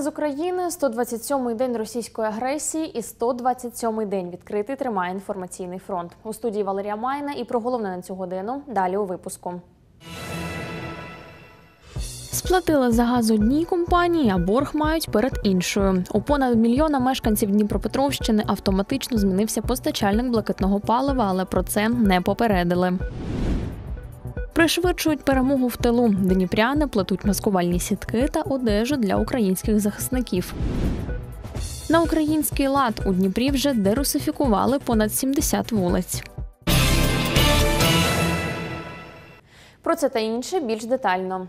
З України 127-й день російської агресії і 127-й день відкритий тримає інформаційний фронт. У студії Валерія Майна і про головне на цю годину далі у випуску. Сплатили за газ одній компанії, а борг мають перед іншою. У понад мільйона мешканців Дніпропетровщини автоматично змінився постачальник блакитного палива, але про це не попередили. Пришвидшують перемогу в тилу. Дніпряни плетуть маскувальні сітки та одежу для українських захисників. На український лад у Дніпрі вже дерусифікували понад 70 вулиць. Про це та інше більш детально.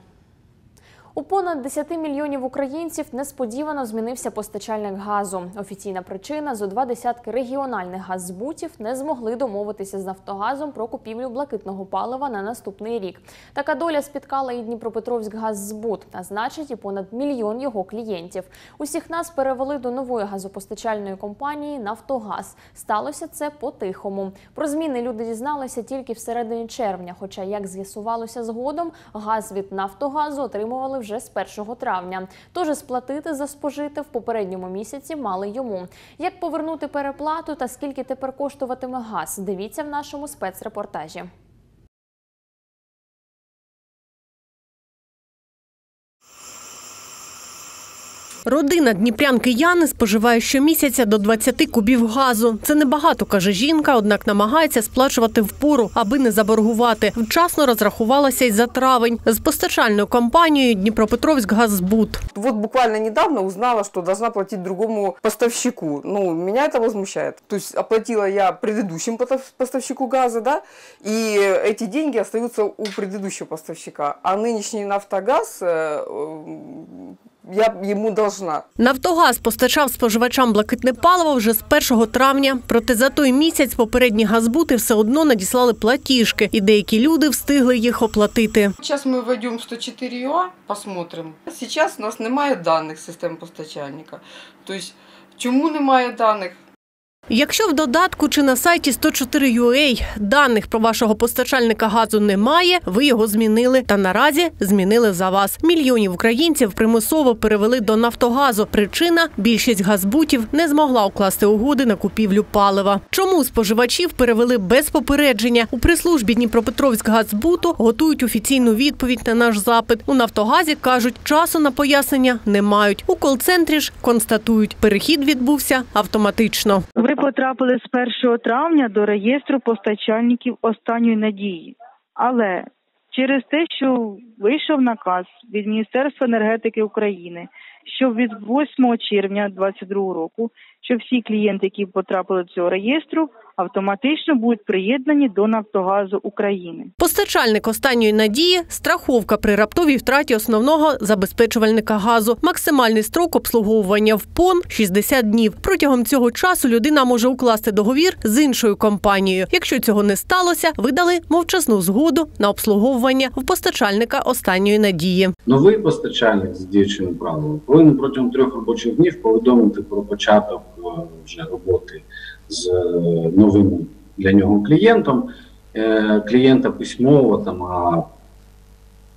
У понад 10 мільйонів українців несподівано змінився постачальник газу. Офіційна причина зо два десятки регіональних газзбутів не змогли домовитися з Нафтогазом про купівлю блакитного палива на наступний рік. Така доля спіткала і Дніпропетровськ газзбут, а значить і понад мільйон його клієнтів. Усіх нас перевели до нової газопостачальної компанії Нафтогаз. Сталося це по-тихому. Про зміни люди дізналися тільки всередині червня. Хоча, як з'ясувалося згодом, газ від Нафтогазу отримували вже з 1 травня. Тож сплатити за спожите в попередньому місяці мали йому. Як повернути переплату та скільки тепер коштуватиме газ? Дивіться в нашому спецрепортажі. Родина дніпрянки Яни споживає щомісяця до 20 кубів газу. Це небагато, каже жінка, однак намагається сплачувати впору, аби не заборгувати. Вчасно розрахувалася й за травень з постачальною компанією Дніпропетровськ Газбут. Вот буквально недавно узнала, что должна платить другому поставщику. Ну, меня это возмущает. То есть оплатила я предыдущему потов- поставщику газа, да, и эти деньги остаются у предыдущего поставщика. А нынешний Нафтогаз э, э, я йому должна. Нафтогаз постачав споживачам блакитне паливо вже з 1 травня. Проте за той місяць попередні газбути все одно надіслали платіжки, і деякі люди встигли їх оплатити. Зараз ми введемо в 104 ЮА, посмотримо. Зараз у нас немає даних систем постачальника. Тобто, чому немає даних? Якщо в додатку чи на сайті 104.ua даних про вашого постачальника газу немає, ви його змінили. Та наразі змінили за вас. Мільйонів українців примусово перевели до Нафтогазу. Причина більшість газбутів не змогла укласти угоди на купівлю палива. Чому споживачів перевели без попередження? У прес-службі Дніпропетровськ Газбуту готують офіційну відповідь на наш запит. У Нафтогазі кажуть, часу на пояснення не мають. У кол-центрі ж констатують, перехід відбувся автоматично. Ви потрапили з 1 травня до реєстру постачальників останньої надії. Але через те, що вийшов наказ від Міністерства енергетики України, що від 8 червня 2022 року, що всі клієнти, які потрапили до цього реєстру, автоматично будуть приєднані до Нафтогазу України. Постачальник останньої надії страховка при раптовій втраті основного забезпечувальника газу. Максимальний строк обслуговування в ПОН 60 днів. Протягом цього часу людина може укласти договір з іншою компанією. Якщо цього не сталося, видали мовчазну згоду на обслуговування в постачальника останньої надії. Новий постачальник з діючими правилами повинен протягом трьох робочих днів повідомити про початок вже роботи з е, новим для нього клієнтом. Е, Клієнта письмово там, а,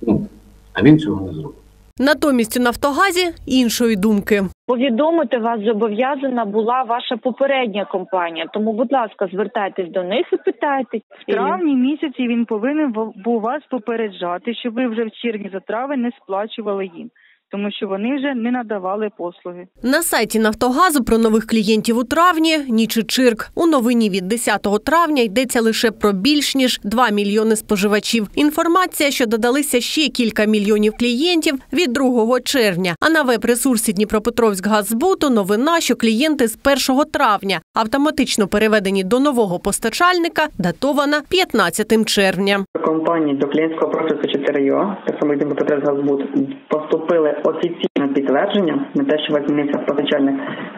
ну, а він цього не зробив. Натомість у Нафтогазі іншої думки. Повідомити вас зобов'язана була ваша попередня компанія. Тому, будь ласка, звертайтесь до них і питайте. В травні місяці він повинен був вас попереджати, щоб ви вже в червні за травень не сплачували їм, тому що вони вже не надавали послуги. На сайті Нафтогазу про нових клієнтів у травні ніч і чирк. У новині від 10 травня йдеться лише про більш ніж 2 мільйони споживачів. Інформація, що додалися ще кілька мільйонів клієнтів від 2 червня. А на веб-ресурсі Дніпропетровськ Газбуту новина, що клієнти з 1 травня автоматично переведені до нового постачальника, датована 15 червня. компанії до клієнтського процесу 4ЮА, так само як Дніпропетровськгазбуд, поступили офіційне підтвердження на те, що вас змінився постачальник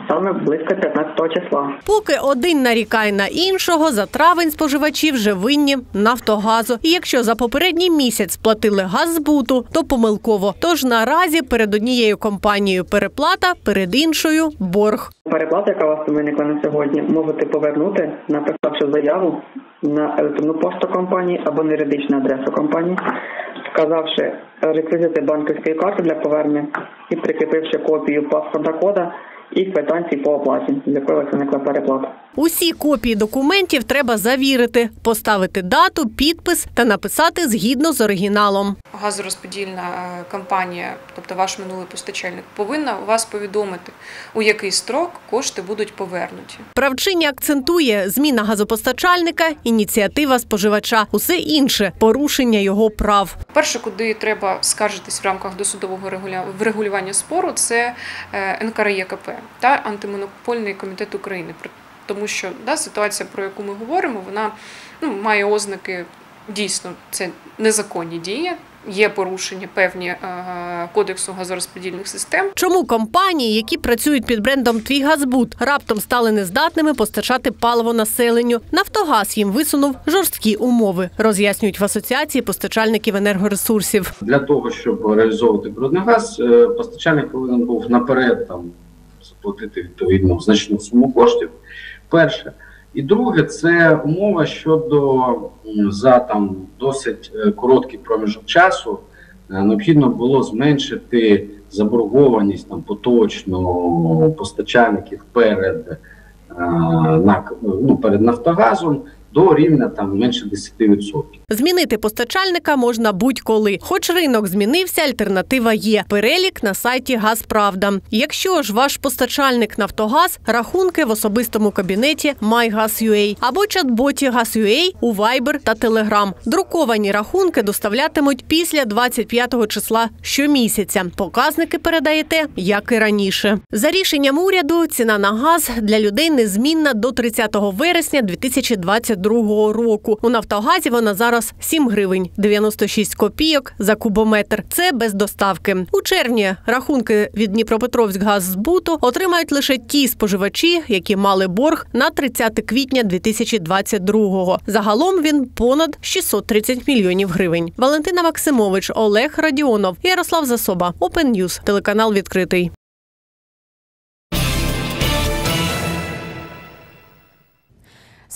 саме близько 15 числа. Поки один нарікає на іншого, за травень споживачі вже винні Нафтогазу. І якщо за попередній місяць сплатили газзбуту, то помилково. Тож наразі перед однією компанією переплата, перед іншою борг. Переплата, яка у вас виникла на сьогодні, можете повернути, написавши заяву на електронну пошту компанії або на юридичну адресу компанії, вказавши реквізити банківської карти для повернення і прикріпивши копію паспорта кода і квитанції по оплаті, з якої виникла переплата. Усі копії документів треба завірити, поставити дату, підпис та написати згідно з оригіналом. газорозподільна е, компанія, тобто ваш минулий постачальник, повинна вас повідомити, у який строк кошти будуть повернуті. Правчиня акцентує зміна газопостачальника, ініціатива споживача, усе інше порушення його прав. Перше, куди треба скаржитись в рамках досудового врегулювання спору, це е, НКРЄКП та антимонопольний комітет України. Тому що да, ситуація, про яку ми говоримо, вона ну, має ознаки дійсно це незаконні дії, є порушення певні е, кодексу газорозподільних систем. Чому компанії, які працюють під брендом Твій Газбут, раптом стали нездатними постачати паливо населенню? Нафтогаз їм висунув жорсткі умови, роз'яснюють в асоціації постачальників енергоресурсів. Для того, щоб реалізовувати природний газ, е, постачальник повинен був наперед там заплатити відповідно значну суму коштів. Перше. І друге, це умова щодо за там досить е, короткий проміжок часу е, необхідно було зменшити заборгованість там поточно постачальників перед, е, ну, перед Нафтогазом до рівня там менше 10%. Змінити постачальника можна будь-коли. Хоч ринок змінився, альтернатива є. Перелік на сайті Газправда. Якщо ж ваш постачальник Нафтогаз, рахунки в особистому кабінеті MyGaz.ua або чат-боті Gaz.ua у Viber та Telegram. Друковані рахунки доставлятимуть після 25 числа щомісяця. Показники передаєте, як і раніше. За рішенням уряду, ціна на газ для людей незмінна до 30 вересня 2022 року. У Нафтогазі вона зараз 7 гривень 96 копійок за кубометр. Це без доставки. У червні рахунки від Дніпропетровськгаззбуту отримають лише ті споживачі, які мали борг на 30 квітня 2022-го. Загалом він понад 630 мільйонів гривень. Валентина Максимович, Олег Радіонов, Ярослав Засоба, Open News, телеканал відкритий.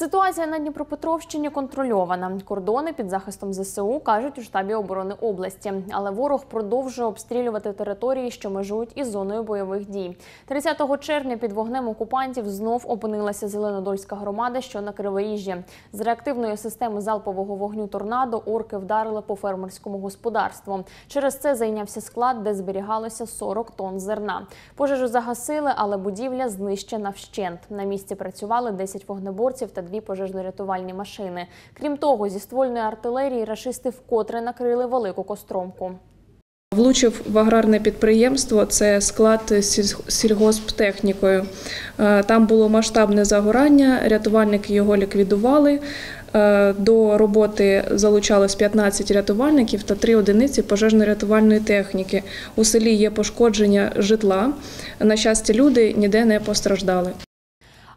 Ситуація на Дніпропетровщині контрольована. Кордони під захистом ЗСУ кажуть у штабі оборони області. Але ворог продовжує обстрілювати території, що межують із зоною бойових дій. 30 червня під вогнем окупантів знов опинилася Зеленодольська громада, що на Кривоїжжі. З реактивної системи залпового вогню торнадо орки вдарили по фермерському господарству. Через це зайнявся склад, де зберігалося 40 тонн зерна. Пожежу загасили, але будівля знищена вщент. На місці працювали 10 вогнеборців та дві пожежно-рятувальні машини. Крім того, зі ствольної артилерії рашисти вкотре накрили велику костромку. Влучив в аграрне підприємство, це склад сіль- сільгосптехнікою. Е, Там було масштабне загорання, рятувальники його ліквідували. Е, До роботи залучалось 15 рятувальників та 3 одиниці пожежно-рятувальної техніки. У селі є пошкодження житла. На щастя, люди ніде не постраждали.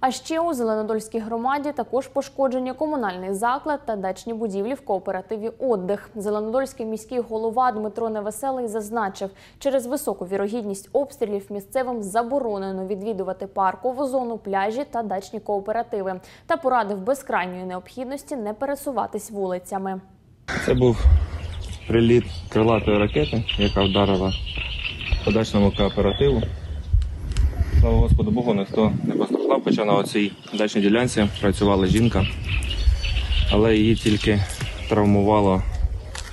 А ще у Зеленодольській громаді також пошкоджені комунальний заклад та дачні будівлі в кооперативі «Отдих». Зеленодольський міський голова Дмитро Невеселий зазначив, через високу вірогідність обстрілів місцевим заборонено відвідувати паркову зону, пляжі та дачні кооперативи та порадив без крайньої необхідності не пересуватись вулицями. Це був приліт крилатої ракети, яка вдарила по дачному кооперативу. Слава Господу Богу, ніхто не постраждав, хоча на цій дачній ділянці працювала жінка, але її тільки травмувало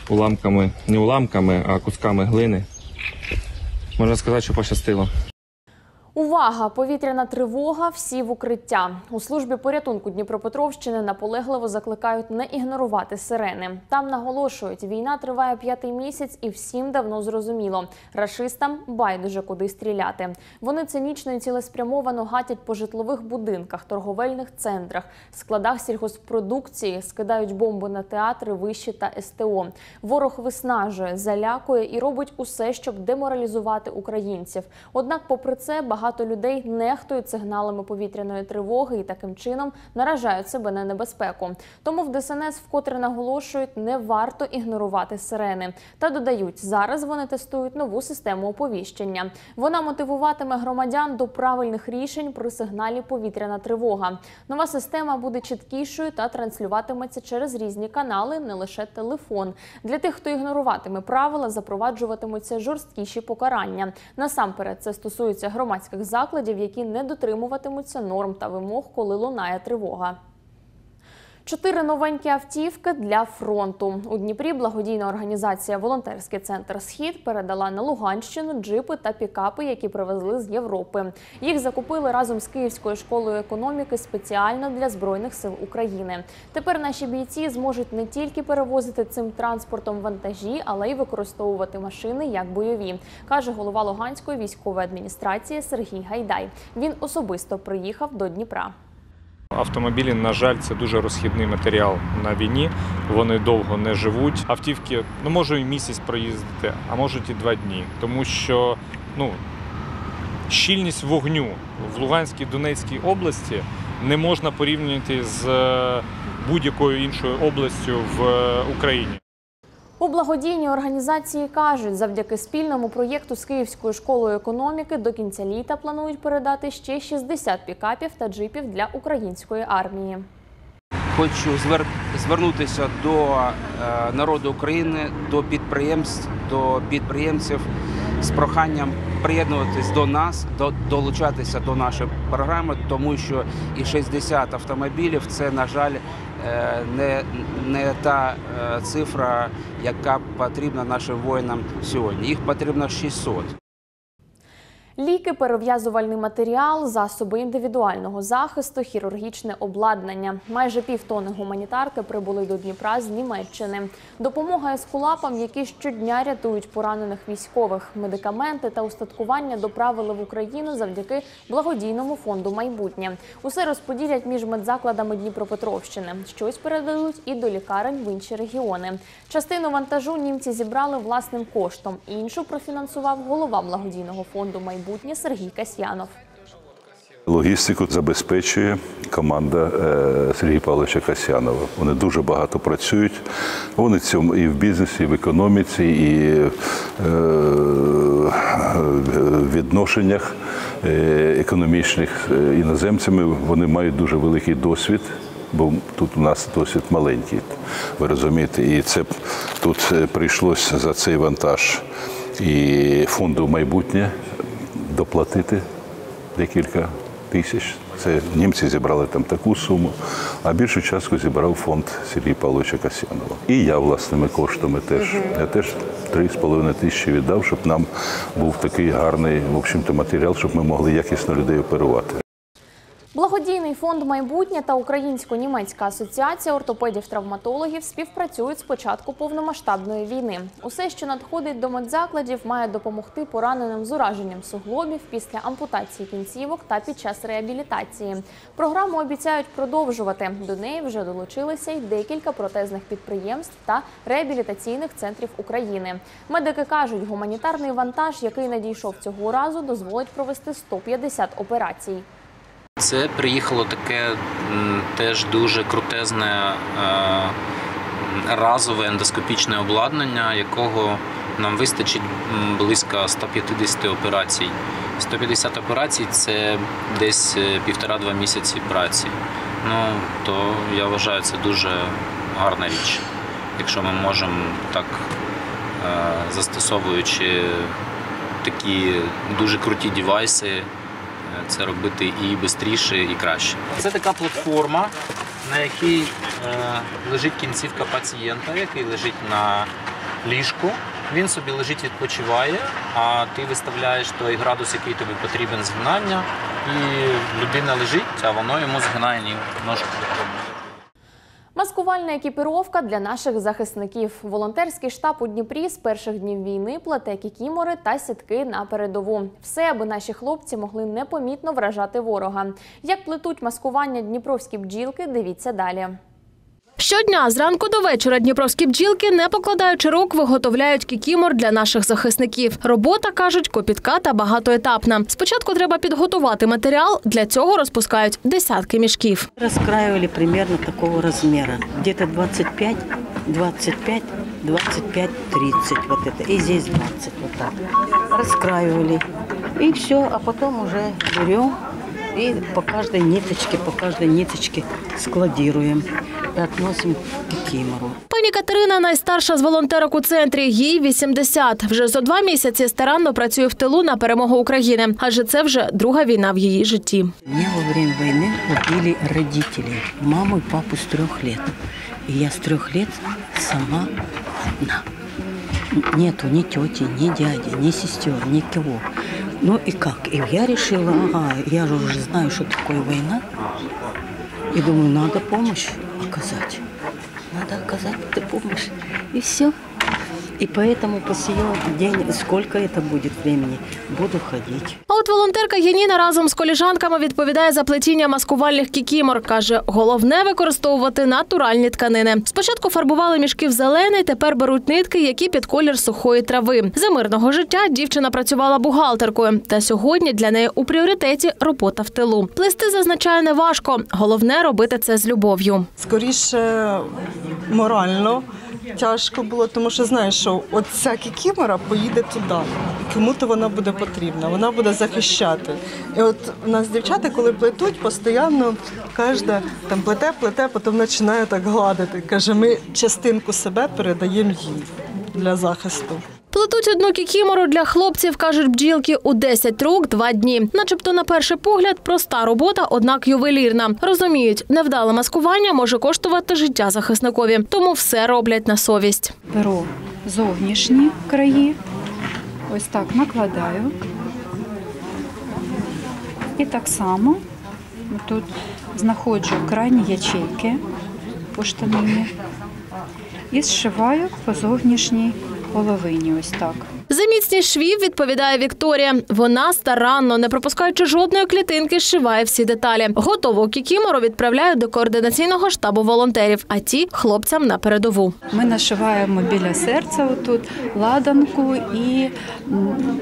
уламками, не уламками, а кусками глини. Можна сказати, що пощастило. Увага! Повітряна тривога. Всі в укриття. У службі порятунку Дніпропетровщини наполегливо закликають не ігнорувати сирени. Там наголошують, війна триває п'ятий місяць, і всім давно зрозуміло. Рашистам байдуже куди стріляти. Вони цинічно і цілеспрямовано гатять по житлових будинках, торговельних центрах, складах сільгоспродукції, скидають бомби на театри, виші та СТО. Ворог виснажує, залякує і робить усе, щоб деморалізувати українців. Однак, попри це, багато багато людей нехтують сигналами повітряної тривоги і таким чином наражають себе на небезпеку. Тому в ДСНС вкотре наголошують, не варто ігнорувати сирени. Та додають, зараз вони тестують нову систему оповіщення. Вона мотивуватиме громадян до правильних рішень при сигналі повітряна тривога. Нова система буде чіткішою та транслюватиметься через різні канали, не лише телефон. Для тих, хто ігноруватиме правила, запроваджуватимуться жорсткіші покарання. Насамперед, це стосується громадських закладів, які не дотримуватимуться норм та вимог, коли лунає тривога. Чотири новенькі автівки для фронту у Дніпрі. Благодійна організація Волонтерський центр Схід передала на Луганщину джипи та пікапи, які привезли з Європи. Їх закупили разом з Київською школою економіки спеціально для збройних сил України. Тепер наші бійці зможуть не тільки перевозити цим транспортом вантажі, але й використовувати машини як бойові, каже голова Луганської військової адміністрації Сергій Гайдай. Він особисто приїхав до Дніпра. Автомобілі, на жаль, це дуже розхідний матеріал на війні. Вони довго не живуть. Автівки ну можуть і місяць проїздити, а можуть і два дні. Тому що ну, щільність вогню в Луганській Донецькій області не можна порівнювати з е, будь-якою іншою областю в е, Україні. У благодійній організації кажуть, завдяки спільному проєкту з Київською школою економіки до кінця літа планують передати ще 60 пікапів та джипів для української армії. Хочу звер... звернутися до е, народу України, до підприємств, до підприємців з проханням приєднуватись до нас, до долучатися до нашої програми, тому що і 60 автомобілів це, на жаль, не, не та е, цифра, яка потрібна нашим воїнам сьогодні. Їх потрібно 600. Ліки, перев'язувальний матеріал, засоби індивідуального захисту, хірургічне обладнання. Майже півтони гуманітарки прибули до Дніпра з Німеччини. Допомога ескулапам, які щодня рятують поранених військових. Медикаменти та устаткування доправили в Україну завдяки благодійному фонду майбутнє. Усе розподілять між медзакладами Дніпропетровщини. Щось передадуть і до лікарень в інші регіони. Частину вантажу німці зібрали власним коштом. Іншу профінансував голова благодійного фонду майбутнє Сергій Касьянов. Логістику забезпечує команда е, Сергія Павловича Касьянова. Вони дуже багато працюють. Вони цьому і в бізнесі, і в економіці, і е, в відношеннях е, економічних іноземцями. Вони мають дуже великий досвід. Бо тут у нас досить маленький, ви розумієте, і це тут е, прийшлося за цей вантаж і фонду майбутнє доплатити декілька тисяч. Це німці зібрали там таку суму, а більшу частку зібрав фонд Сергія Павловича Касьянова. І я власними коштами теж. Я теж 3,5 тисячі віддав, щоб нам був такий гарний, в общем-то, матеріал, щоб ми могли якісно людей оперувати. Благодійний фонд майбутнє та Українсько-німецька асоціація ортопедів-травматологів співпрацюють з початку повномасштабної війни. Усе, що надходить до медзакладів, має допомогти пораненим з ураженням суглобів після ампутації кінцівок та під час реабілітації. Програму обіцяють продовжувати. До неї вже долучилися й декілька протезних підприємств та реабілітаційних центрів України. Медики кажуть, гуманітарний вантаж, який надійшов цього разу, дозволить провести 150 операцій. Це приїхало таке теж дуже крутезне е, разове ендоскопічне обладнання, якого нам вистачить близько 150 операцій. 150 операцій це десь е, півтора-два місяці праці. Ну то я вважаю, це дуже гарна річ, якщо ми можемо так, е, застосовуючи такі дуже круті девайси, це робити і швидше, і краще. Це така платформа, на якій е, лежить кінцівка пацієнта, який лежить на ліжку. Він собі лежить, відпочиває, а ти виставляєш той градус, який тобі потрібен згинання, і людина лежить, а воно йому згинає ножку. Маскувальна екіпіровка для наших захисників. Волонтерський штаб у Дніпрі з перших днів війни плете кікімори та сітки на передову. Все, аби наші хлопці могли непомітно вражати ворога. Як плетуть маскування дніпровські бджілки, дивіться далі. Щодня зранку до вечора дніпровські бджілки, не покладаючи рук, виготовляють кікімор для наших захисників. Робота кажуть, копітка та багатоетапна. Спочатку треба підготувати матеріал. Для цього розпускають десятки мішків. Раскраивали примерно такого размера. Где-то 25, 25, 25, 30 вот это. И здесь 20 вот так. Раскраивали. И все, а потом уже берем и по каждой ниточке, по каждой ниточке складируем и относим к кимору. Пані Катерина найстарша з волонтерок у центрі. Їй 80. Вже зо два місяці старанно працює в тилу на перемогу України, адже це вже друга війна в її житті. Мне во время войны убили родителей, маму и папу с трех лет. И я с трех лет сама одна. Нету ни тети, ни дяди, ни сестер, никого. Ну и как? И я решила, ага, я же уже знаю, что такое война. И думаю, надо помощь оказать. Надо оказать эту помощь. И все. И поэтому по сей день, сколько это будет времени, буду ходить. От волонтерка Яніна разом з коліжанками відповідає за плетіння маскувальних кікімор. Каже, головне використовувати натуральні тканини. Спочатку фарбували мішки в зелений, тепер беруть нитки, які під колір сухої трави. За мирного життя дівчина працювала бухгалтеркою. Та сьогодні для неї у пріоритеті робота в тилу. Плести зазначає не важко. Головне робити це з любов'ю. скоріше морально тяжко було, тому що знаєш, що оця ця кікімора поїде туди. І Кому-то вона буде потрібна, вона буде захищати. І от у нас дівчата, коли плетуть, постійно кожна там плете, плете, потім починає так гладити. Каже, ми частинку себе передаємо їй для захисту. Плетуть одну кікімору для хлопців, кажуть бджілки, у 10 рук два дні. Начебто, на перший погляд, проста робота, однак ювелірна. Розуміють, невдале маскування може коштувати життя захисникові, тому все роблять на совість. беру зовнішні краї, ось так накладаю. І так само тут знаходжу крайні ячейки по штанині і зшиваю по зовнішній половині. Ось так. За міцність швів відповідає Вікторія. Вона старанно, не пропускаючи жодної клітинки, зшиває всі деталі. Готову кікімору відправляють до координаційного штабу волонтерів, а ті хлопцям на передову. Ми нашиваємо біля серця отут ладанку і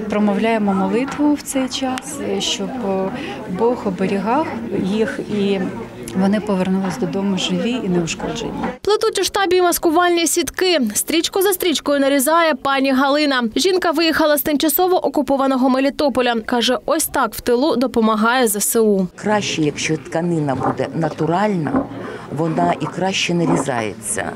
промовляємо молитву в цей час, щоб Бог оберігав їх і вони повернулись додому живі і неушкоджені. Плетуть у штабі маскувальні сітки. Стрічку за стрічкою нарізає пані Галина. Жінка виїхала з тимчасово окупованого Мелітополя. Каже, ось так в тилу допомагає ЗСУ. Краще, якщо тканина буде натуральна, вона і краще нарізається.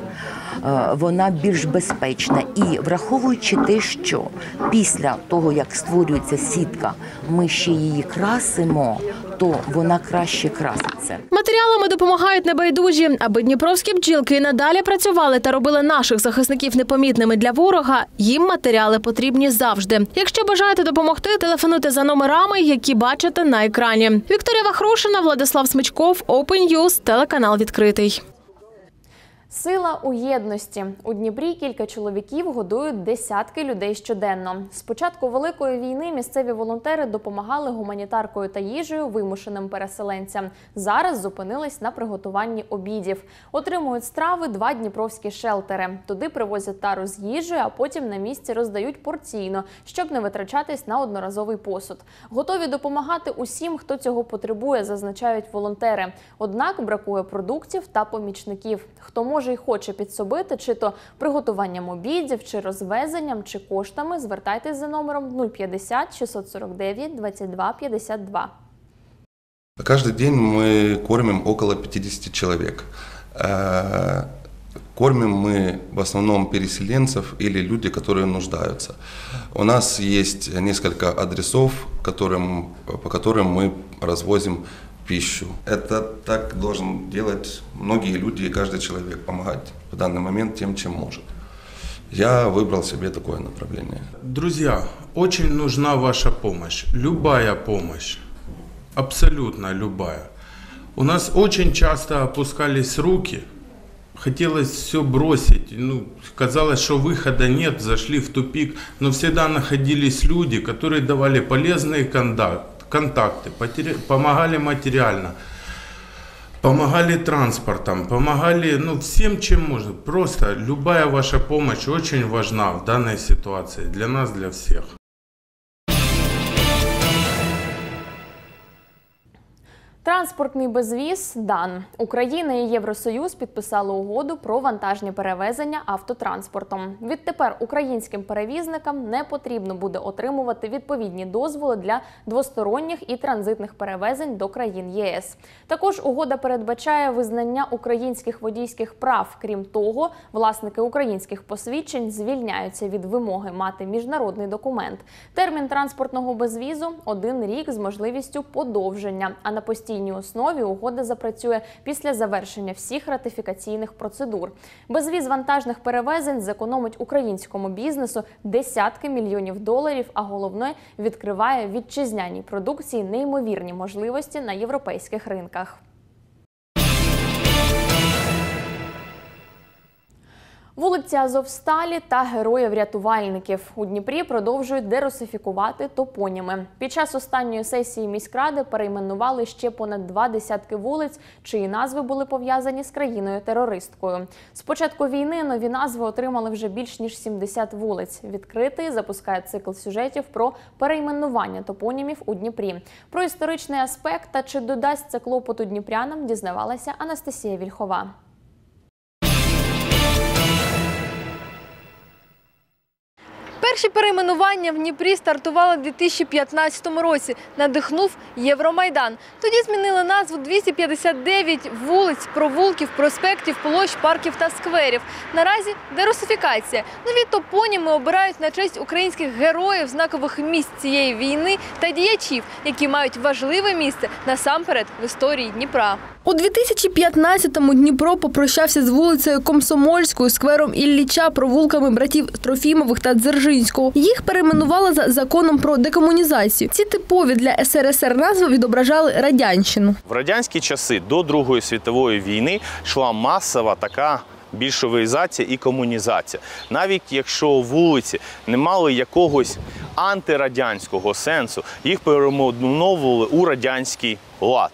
Е, Вона більш безпечна і враховуючи те, що після того як створюється сітка, ми ще її красимо, то вона краще краситься. Матеріалами допомагають небайдужі, аби дніпровські бджілки надалі працювали та робили наших захисників непомітними для ворога. Їм матеріали потрібні завжди. Якщо бажаєте допомогти, телефонуйте за номерами, які бачите на екрані. Вікторія Вахрушина, Владислав Смичков, Open News, телеканал відкритий. Сила у єдності у Дніпрі кілька чоловіків годують десятки людей щоденно. З початку великої війни місцеві волонтери допомагали гуманітаркою та їжею вимушеним переселенцям. Зараз зупинились на приготуванні обідів. Отримують страви два дніпровські шелтери. Туди привозять тару з їжею, а потім на місці роздають порційно, щоб не витрачатись на одноразовий посуд. Готові допомагати усім, хто цього потребує, зазначають волонтери. Однак бракує продуктів та помічників. Хто може і хоче підсобити, чи то приготуванням обідів, чи розвезенням, чи коштами, звертайтесь за номером 050 649 22 52. Каждый день мы кормим около 50 человек. Э, Кормим мы в основном переселенцев или люди, которые нуждаются. У нас есть несколько адресов, которым, по которым мы развозим пищу. Это так должен делать многие люди и каждый человек, помогать в данный момент тем, чем может. Я выбрал себе такое направление. Друзья, очень нужна ваша помощь. Любая помощь. Абсолютно любая. У нас очень часто опускались руки. Хотелось все бросить. Ну, казалось, что выхода нет, зашли в тупик. Но всегда находились люди, которые давали полезные контакт- контакты, помогали материально. Помогали транспортом, помогали ну, всем, чем можно. Просто любая ваша помощь очень важна в данной ситуации. Для нас, для всех. Транспортний безвіз дан Україна і Євросоюз підписали угоду про вантажні перевезення автотранспортом. Відтепер українським перевізникам не потрібно буде отримувати відповідні дозволи для двосторонніх і транзитних перевезень до країн ЄС. Також угода передбачає визнання українських водійських прав. Крім того, власники українських посвідчень звільняються від вимоги мати міжнародний документ. Термін транспортного безвізу один рік з можливістю подовження. А на постійній основі угода запрацює після завершення всіх ратифікаційних процедур. Безвіз вантажних перевезень зекономить українському бізнесу десятки мільйонів доларів. А головне відкриває вітчизняній продукції неймовірні можливості на європейських ринках. Вулиці Азовсталі та героїв-рятувальників у Дніпрі продовжують дерусифікувати топоніми. Під час останньої сесії міськради перейменували ще понад два десятки вулиць, чиї назви були пов'язані з країною-терористкою. З початку війни нові назви отримали вже більш ніж 70 вулиць. Відкритий запускає цикл сюжетів про перейменування топонімів у Дніпрі. Про історичний аспект та чи додасть це клопоту дніпрянам, дізнавалася Анастасія Вільхова. Перші перейменування в Дніпрі стартували у 2015 році. Надихнув Євромайдан. Тоді змінили назву 259 вулиць, провулків, проспектів, площ, парків та скверів. Наразі дерусифікація. Нові топоніми обирають на честь українських героїв, знакових місць цієї війни та діячів, які мають важливе місце насамперед в історії Дніпра. У 2015-му Дніпро попрощався з вулицею Комсомольською, сквером Ілліча, провулками братів Трофімових та Дзержинського. Їх перейменували за законом про декомунізацію. Ці типові для СРСР назви відображали радянщину. В радянські часи до Другої світової війни йшла масова така. Більшовизація і комунізація. Навіть якщо вулиці не мали якогось антирадянського сенсу, їх перейменовували у радянський лад.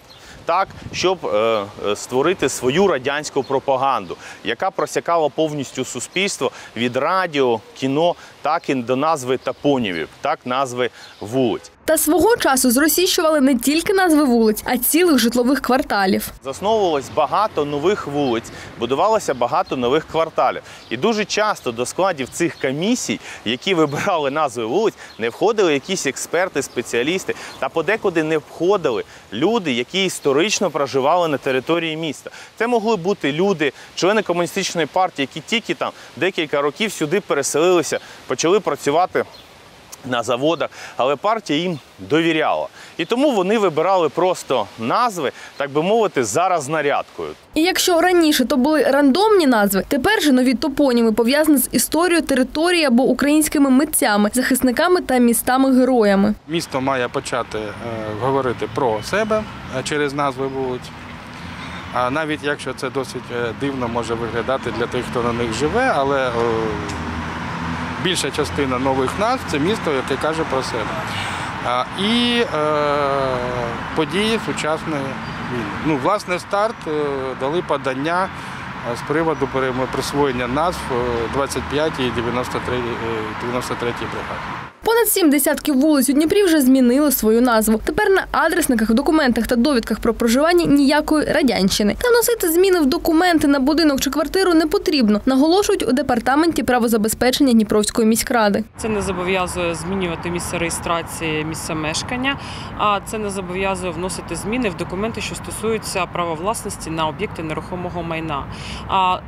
Так, щоб е, створити свою радянську пропаганду, яка просякала повністю суспільство від радіо, кіно, так і до назви топонімів, так назви вулиць. Та свого часу зросійщували не тільки назви вулиць, а цілих житлових кварталів. Засновувалось багато нових вулиць, будувалося багато нових кварталів. І дуже часто до складів цих комісій, які вибирали назви вулиць, не входили якісь експерти, спеціалісти, та подекуди не входили люди, які історично проживали на території міста. Це могли бути люди, члени комуністичної партії, які тільки там декілька років сюди переселилися, почали працювати на заводах, але партія їм довіряла. І тому вони вибирали просто назви, так би мовити, зараз знарядкою. І якщо раніше то були рандомні назви, тепер же нові топоніми пов'язані з історією території або українськими митцями, захисниками та містами-героями. Місто має почати е, говорити про себе е, через назви вулиць. А навіть якщо це досить е, дивно може виглядати для тих, хто на них живе, але більша частина нових назв це місто, яке каже про себе. І е, події сучасної війни. Ну, власне, старт е, дали подання е, з приводу присвоєння назв е, 25-й і 93-й е, 93-й бригаді. Понад сім десятків вулиць у Дніпрі вже змінили свою назву. Тепер на адресниках, документах та довідках про проживання ніякої радянщини. Та вносити зміни в документи на будинок чи квартиру не потрібно, наголошують у департаменті правозабезпечення Дніпровської міськради. Це не зобов'язує змінювати місце реєстрації, місце мешкання, а це не зобов'язує вносити зміни в документи, що стосуються права власності на об'єкти нерухомого майна. А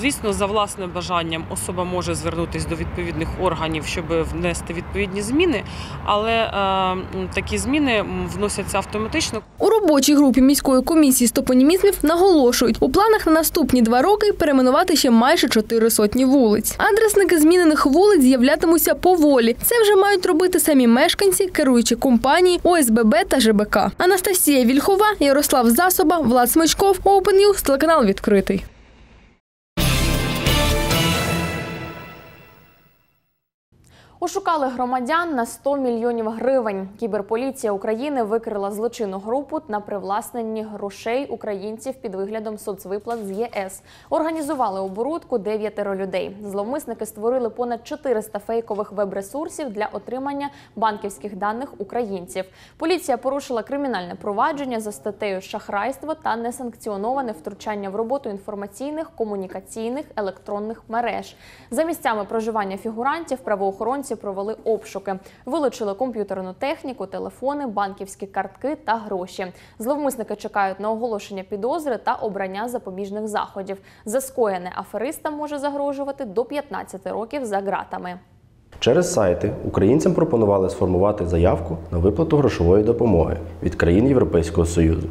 звісно, за власним бажанням особа може звернутися до відповідних органів, щоб внести відповідні зміни, але е, такі зміни вносяться автоматично. У робочій групі міської комісії з топонімізмів наголошують, у планах на наступні два роки перейменувати ще майже чотири сотні вулиць. Адресники змінених вулиць з'являтимуться поволі. Це вже мають робити самі мешканці, керуючі компанії, ОСББ та ЖБК. Анастасія Вільхова, Ярослав Засоба, Влад Смичков, Open News, телеканал відкритий. Ошукали громадян на 100 мільйонів гривень. Кіберполіція України викрила злочинну групу на привласненні грошей українців під виглядом соцвиплат з ЄС. Організували оборудку дев'ятеро людей. Зловмисники створили понад 400 фейкових веб-ресурсів для отримання банківських даних українців. Поліція порушила кримінальне провадження за статтею шахрайство та несанкціоноване втручання в роботу інформаційних, комунікаційних, електронних мереж. За місцями проживання фігурантів правоохоронці провели обшуки, вилучили комп'ютерну техніку, телефони, банківські картки та гроші. Зловмисники чекають на оголошення підозри та обрання запобіжних заходів. За скоєне аферистам може загрожувати до 15 років за ґратами. Через сайти українцям пропонували сформувати заявку на виплату грошової допомоги від країн Європейського Союзу.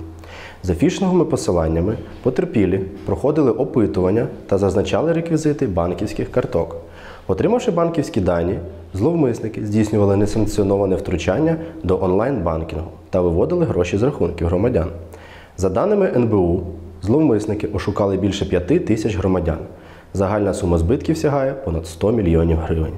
За фішинговими посиланнями потерпілі проходили опитування та зазначали реквізити банківських карток. Отримавши банківські дані, зловмисники здійснювали несанкціоноване втручання до онлайн-банкінгу та виводили гроші з рахунків громадян. За даними НБУ, зловмисники ошукали більше 5 тисяч громадян. Загальна сума збитків сягає понад 100 мільйонів гривень.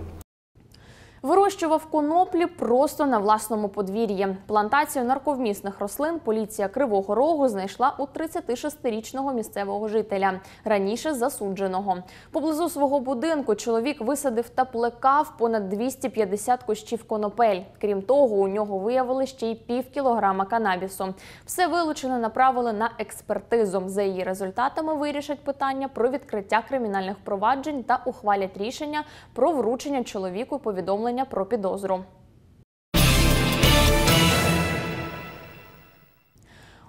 Вирощував коноплі просто на власному подвір'ї. Плантацію нарковмісних рослин поліція Кривого Рогу знайшла у 36-річного місцевого жителя, раніше засудженого. Поблизу свого будинку чоловік висадив та плекав понад 250 кущів конопель. Крім того, у нього виявили ще й пів кілограма канабісу. Все вилучене направили на експертизу. За її результатами вирішать питання про відкриття кримінальних проваджень та ухвалять рішення про вручення чоловіку повідомлення про підозру.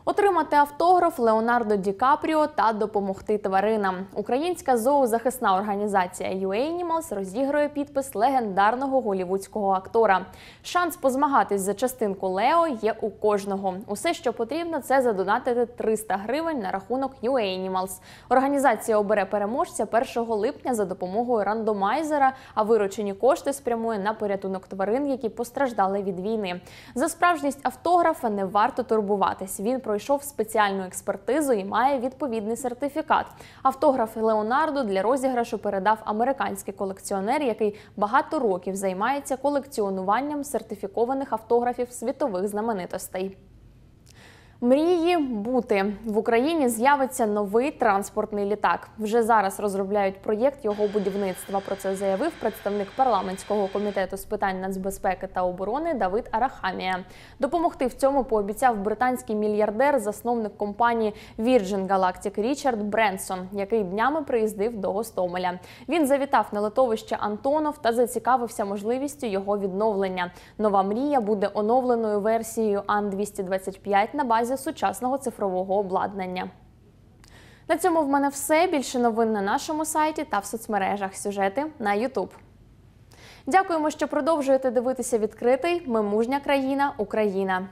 Отримати автограф Леонардо Ді Капріо та допомогти тваринам. Українська зоозахисна організація UA Animals розігрує підпис легендарного голівудського актора. Шанс позмагатись за частинку Лео є у кожного. Усе, що потрібно, це задонатити 300 гривень на рахунок UA Animals. Організація обере переможця 1 липня за допомогою рандомайзера, а виручені кошти спрямує на порятунок тварин, які постраждали від війни. За справжність автографа не варто турбуватись. Він пройшов спеціальну експертизу і має відповідний сертифікат. Автограф Леонардо для розіграшу передав американський колекціонер, який багато років займається колекціонуванням сертифікованих автографів світових знаменитостей. Мрії бути в Україні з'явиться новий транспортний літак. Вже зараз розробляють проєкт його будівництва. Про це заявив представник парламентського комітету з питань нацбезпеки та оборони Давид Арахамія. Допомогти в цьому пообіцяв британський мільярдер, засновник компанії Virgin Galactic Річард Бренсон, який днями приїздив до Гостомеля. Він завітав на литовище Антонов та зацікавився можливістю його відновлення. Нова мрія буде оновленою версією Ан-225 на базі сучасного цифрового обладнання. На цьому в мене все. Більше новин на нашому сайті та в соцмережах. Сюжети на YouTube. Дякуємо, що продовжуєте дивитися відкритий. Ми мужня країна Україна.